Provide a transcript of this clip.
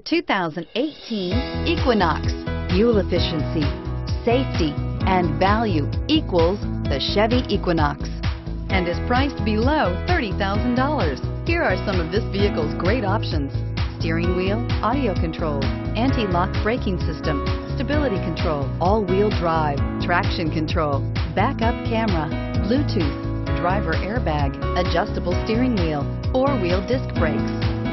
2018 Equinox. Fuel efficiency, safety, and value equals the Chevy Equinox and is priced below $30,000. Here are some of this vehicle's great options. Steering wheel, audio controls, anti-lock braking system, stability control, all-wheel drive, traction control, backup camera, Bluetooth, driver airbag, adjustable steering wheel, four-wheel disc brakes.